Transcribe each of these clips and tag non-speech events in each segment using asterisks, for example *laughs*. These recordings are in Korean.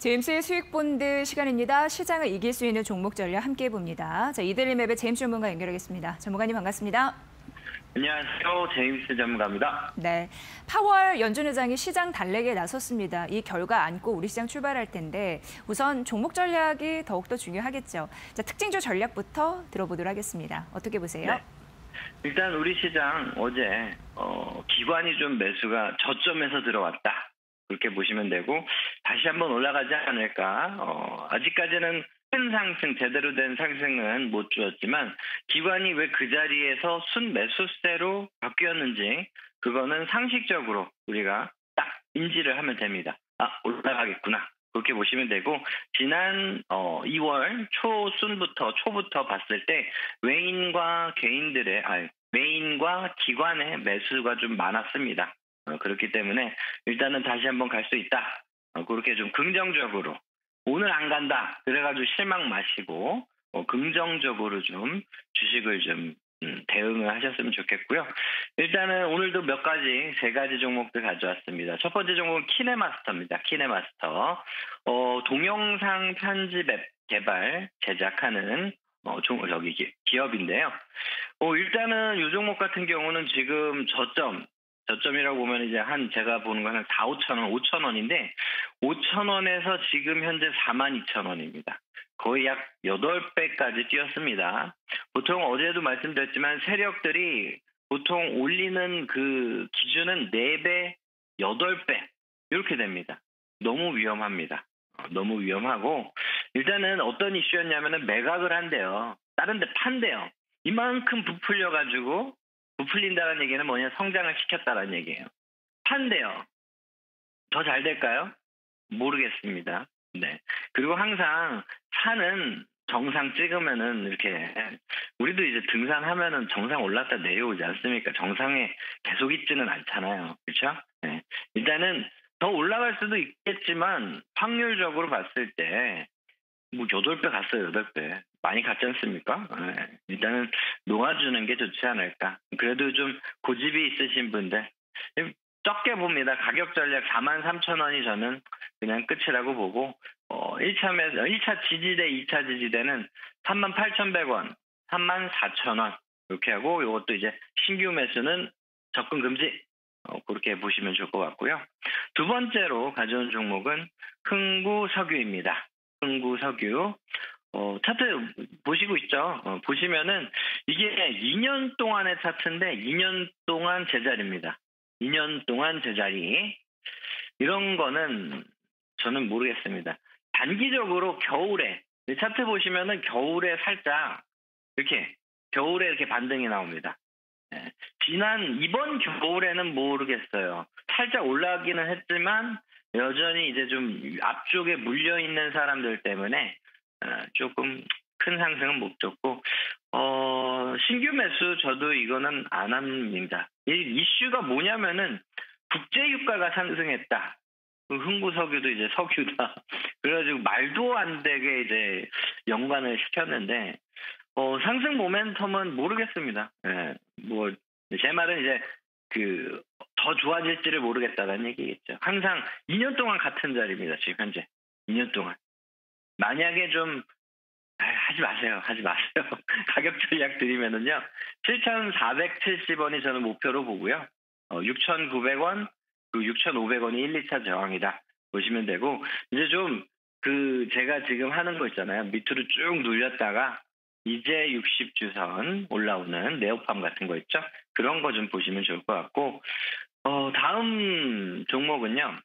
제임스의 수익 본드 시간입니다. 시장을 이길 수 있는 종목 전략 함께 봅니다. 자, 이델리맵의 제임스 전문가 연결하겠습니다. 전문가님 반갑습니다. 안녕하세요. 제임스 전문가입니다. 네. 파월 연준 의장이 시장 달래기에 나섰습니다. 이 결과 안고 우리 시장 출발할 텐데 우선 종목 전략이 더욱더 중요하겠죠. 자, 특징주 전략부터 들어보도록 하겠습니다. 어떻게 보세요? 네. 일단 우리 시장 어제 어, 기관이 좀 매수가 저점에서 들어왔다. 그렇게 보시면 되고 다시 한번 올라가지 않을까. 어, 아직까지는 큰 상승, 제대로 된 상승은 못 주었지만 기관이 왜 그 자리에서 순 매수세로 바뀌었는지 그거는 상식적으로 우리가 딱 인지를 하면 됩니다. 아 올라가겠구나. 그렇게 보시면 되고 지난 어, 2월 초순부터 초부터 봤을 때 외인과 개인들의 아 외인과 기관의 매수가 좀 많았습니다. 어, 그렇기 때문에 일단은 다시 한번 갈 수 있다. 어, 그렇게 좀 긍정적으로 오늘 안 간다. 그래가지고 실망 마시고 어, 긍정적으로 좀 주식을 좀 음, 대응을 하셨으면 좋겠고요. 일단은 오늘도 몇 가지 세 가지 종목들 가져왔습니다. 첫 번째 종목은 키네마스터입니다. 키네마스터 어, 동영상 편집 앱 개발 제작하는 어, 종, 저기 기업인데요. 어, 일단은 이 종목 같은 경우는 지금 저점 저점이라고 보면 이제 한 제가 보는 거는 4, 5천 원, 5천 원인데 5천 원에서 지금 현재 4만 2천 원입니다. 거의 약 8배까지 뛰었습니다. 보통 어제도 말씀드렸지만 세력들이 보통 올리는 그 기준은 4배, 8배 이렇게 됩니다. 너무 위험합니다. 어, 너무 위험하고 일단은 어떤 이슈였냐면은 매각을 한대요. 다른 데 판대요. 이만큼 부풀려 가지고 부풀린다는 얘기는 뭐냐 성장을 시켰다는 얘기예요. 판대요. 더 잘 될까요? 모르겠습니다. 네. 그리고 항상 산은 정상 찍으면은 이렇게 우리도 이제 등산하면은 정상 올랐다 내려오지 않습니까? 정상에 계속 있지는 않잖아요. 그렇죠? 네. 일단은 더 올라갈 수도 있겠지만 확률적으로 봤을 때뭐 8배 갔어요, 8배. 많이 갔지 않습니까? 네. 일단은 놓아주는 게 좋지 않을까. 그래도 좀 고집이 있으신 분들 적게 봅니다. 가격 전략 4만 3천 원이 저는 그냥 끝이라고 보고 어 1차 매 1차 지지대, 2차 지지대는 3만 8,100원, 3만 4천 원 이렇게 하고 이것도 이제 신규 매수는 접근 금지 어, 그렇게 보시면 좋을 것 같고요. 두 번째로 가져온 종목은 흥구 석유입니다. 흥구 석유 어, 차트 보시고 있죠? 어, 보시면은 이게 2년 동안의 차트인데 2년 동안 제자리입니다. 2년 동안 제자리. 이런 거는 저는 모르겠습니다. 단기적으로 겨울에 차트 보시면은 겨울에 살짝 이렇게 겨울에 이렇게 반등이 나옵니다. 네. 지난 이번 겨울에는 모르겠어요. 살짝 올라가기는 했지만 여전히 이제 좀 앞쪽에 물려 있는 사람들 때문에 어, 조금 큰 상승은 못 줬고 어, 신규 매수 저도 이거는 안 합니다. 이 이슈가 뭐냐면은 국제 유가가 상승했다. 그 흥구석유도 이제 석유다. *laughs* 그래가지고 말도 안 되게 이제 연관을 시켰는데 어, 상승 모멘텀은 모르겠습니다. 예, 뭐 제 말은 이제 그 더 좋아질지를 모르겠다는 얘기겠죠. 항상 2년 동안 같은 자리입니다. 지금 현재 2년 동안. 만약에 좀 아, 하지 마세요. 하지 마세요. *laughs* 가격 전략 드리면은요. 7,470원이 저는 목표로 보고요. 어, 6,900원, 그리고 6,500원이 1, 2차 저항이다. 보시면 되고, 이제 좀, 그, 제가 지금 하는 거 있잖아요. 밑으로 쭉 눌렸다가, 이제 60주선 올라오는 네오팜 같은 거 있죠? 그런 거 좀 보시면 좋을 것 같고, 어, 다음 종목은요.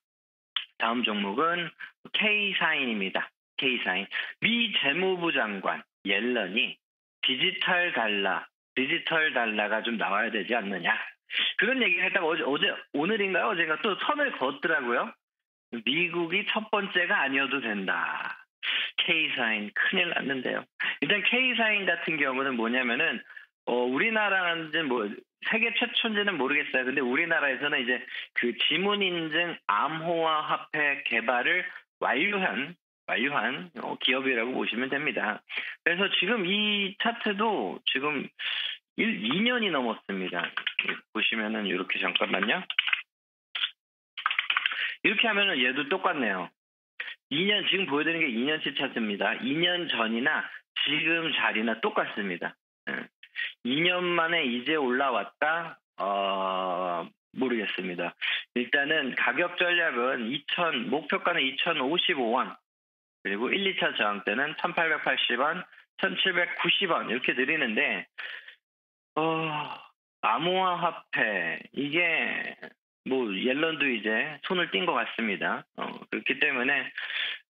다음 종목은 K사인입니다. K사인. 미 재무부 장관 옐런이 디지털 달러, 디지털 달러가 좀 나와야 되지 않느냐. 그런 얘기를 했다가 어제, 어제 오늘인가요? 어제가 또 선을 그었더라고요. 미국이 첫 번째가 아니어도 된다. K사인 큰일 났는데요. 일단 K사인 같은 경우는 뭐냐면은 어 우리나라는 뭐 세계 최초인지는 모르겠어요. 근데 우리나라에서는 이제 그 지문 인증 암호화 화폐 개발을 완료한 완료한 어, 기업이라고 보시면 됩니다. 그래서 지금 이 차트도 지금 1, 2년이 넘었습니다. 보시면은 이렇게 잠깐만요. 이렇게 하면은 얘도 똑같네요. 2년 지금 보여드리는 게 2년치 차트입니다. 2년 전이나 지금 자리나 똑같습니다. 예. 2년 만에 이제 올라왔다. 어, 모르겠습니다. 일단은 가격 전략은 2000 목표가는 2,055원 그리고 1, 2차 저항 때는 1,880원, 1,790원 이렇게 드리는데 어, 암호화화폐 이게 뭐 옐런도 이제 손을 띈 것 같습니다. 어, 그렇기 때문에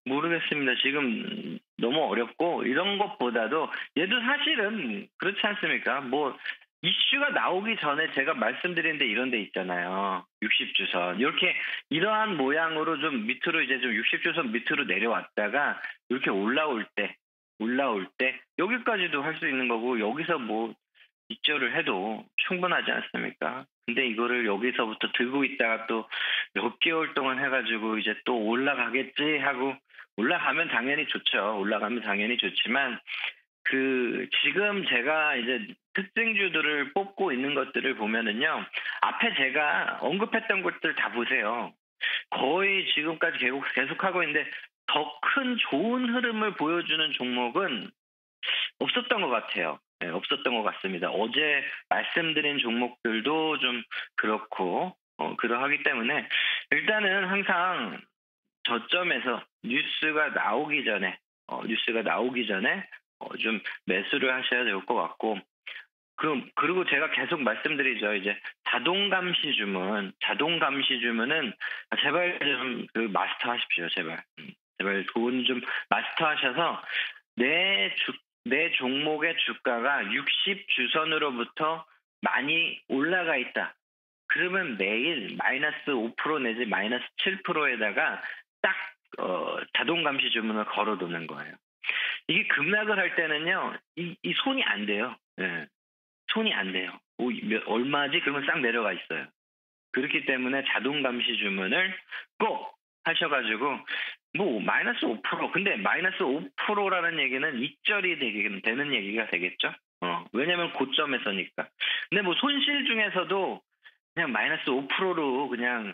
모르겠습니다. 지금 너무 어렵고 이런 것보다도 얘도 사실은 그렇지 않습니까? 뭐 이슈가 나오기 전에 제가 말씀드린 데 이런 데 있잖아요. 60주선. 이렇게 이러한 모양으로 좀 밑으로 이제 좀 60주선 밑으로 내려왔다가 이렇게 올라올 때 올라올 때 여기까지도 할 수 있는 거고 여기서 뭐 입절을 해도 충분하지 않습니까? 근데 이거를 여기서부터 들고 있다가 또 몇 개월 동안 해가지고 이제 또 올라가겠지 하고 올라가면 당연히 좋죠. 올라가면 당연히 좋지만 그 지금 제가 이제 특징주들을 뽑고 있는 것들을 보면은요. 앞에 제가 언급했던 것들 다 보세요. 거의 지금까지 계속 계속하고 있는데 더 큰 좋은 흐름을 보여주는 종목은 없었던 것 같아요. 네, 없었던 것 같습니다. 어제 말씀드린 종목들도 좀 그렇고 어, 그러하기 때문에 일단은 항상 저점에서 뉴스가 나오기 전에 어, 뉴스가 나오기 전에 어, 좀 매수를 하셔야 될 것 같고 그 그리고 제가 계속 말씀드리죠 이제 자동 감시 주문 자동 감시 주문은 제발 좀 그 마스터 하십시오 제발 음, 제발 돈 좀 마스터 하셔서 내 주, 내 종목의 주가가 60 주선으로부터 많이 올라가 있다. 그러면 매일 마이너스 5% 내지 마이너스 7%에다가 딱 어, 자동 감시 주문을 걸어 두는 거예요. 이게 급락을 할 때는요, 이, 이 손이 안 돼요. 예. 손이 안 돼요. 오, 몇, 얼마지? 그러면 싹 내려가 있어요. 그렇기 때문에 자동 감시 주문을 꼭 하셔가지고 뭐 마이너스 5% 근데 마이너스 5%라는 얘기는 익절이 되게 되는 얘기가 되겠죠. 어, 왜냐면 고점에서니까. 근데 뭐 손실 중에서도 그냥 마이너스 5%로 그냥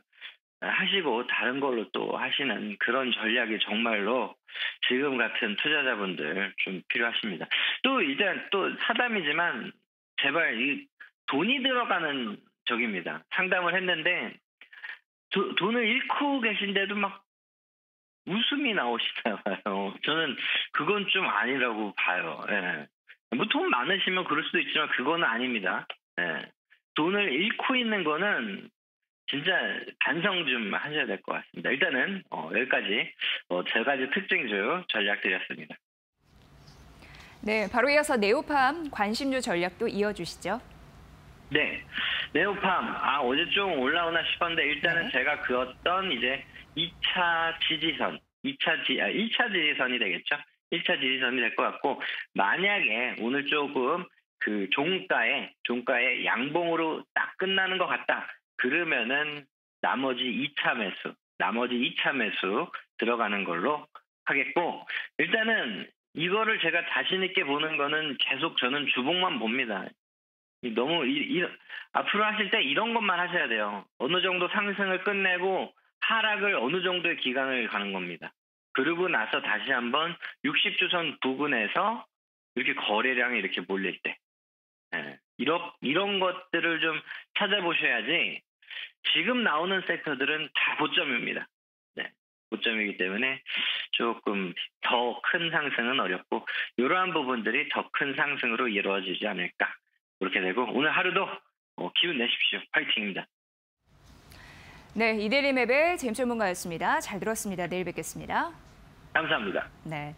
하시고 다른 걸로 또 하시는 그런 전략이 정말로 지금 같은 투자자분들 좀 필요하십니다. 또 일단 또 사담이지만 제발 이 돈이 들어가는 적입니다. 상담을 했는데 도, 돈을 잃고 계신데도 막 웃음이 나오시나 봐요. *laughs* 저는 그건 좀 아니라고 봐요. 예. 뭐돈 많으시면 그럴 수도 있지만 그거는 아닙니다. 예. 돈을 잃고 있는 거는 진짜 반성 좀 하셔야 될 것 같습니다. 일단은 어, 여기까지 어, 세 가지 특징주 전략 드렸습니다. 네, 바로 이어서 네오팜 관심주 전략도 이어주시죠. 네, 네오팜 아 어제 좀 올라오나 싶었는데 일단은 네. 제가 그었던 이제 2차 지지선, 2차 지, 아, 1차 지지선이 되겠죠. 1차 지지선이 될 것 같고 만약에 오늘 조금 그 종가에 종가에 양봉으로 딱 끝나는 것 같다. 그러면은 나머지 2차 매수, 나머지 2차 매수 들어가는 걸로 하겠고 일단은 이거를 제가 자신 있게 보는 거는 계속 저는 주봉만 봅니다. 이 너무 이, 이, 앞으로 하실 때 이런 것만 하셔야 돼요. 어느 정도 상승을 끝내고 하락을 어느 정도의 기간을 가는 겁니다. 그러고 나서 다시 한번 60주선 부근에서 이렇게 거래량이 이렇게 몰릴 때 예, 이런 이런 것들을 좀 찾아보셔야지 지금 나오는 섹터들은 다 고점입니다. 네, 고점이기 때문에 조금 더 큰 상승은 어렵고 이러한 부분들이 더 큰 상승으로 이루어지지 않을까 그렇게 되고 오늘 하루도 어, 기운 내십시오. 파이팅입니다. 네, 이데리맵의 제임스 전문가였습니다. 잘 들었습니다. 내일 뵙겠습니다. 감사합니다. 네.